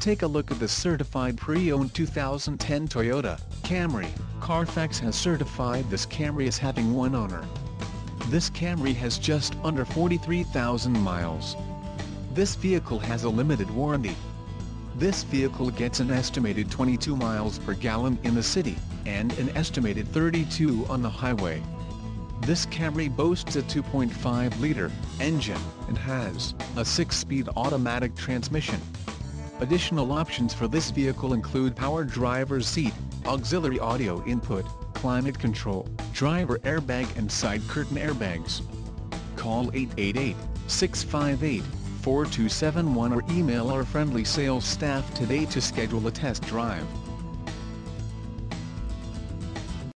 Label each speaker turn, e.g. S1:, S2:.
S1: Take a look at the certified pre-owned 2010 Toyota Camry. Carfax has certified this Camry as having one owner. This Camry has just under 43,000 miles. This vehicle has a limited warranty. This vehicle gets an estimated 22 miles per gallon in the city, and an estimated 32 on the highway. This Camry boasts a 2.5-liter engine and has a 6-speed automatic transmission. Additional options for this vehicle include power driver's seat, auxiliary audio input, climate control, driver airbag and side curtain airbags. Call 888-658-4271 or email our friendly sales staff today to schedule a test drive.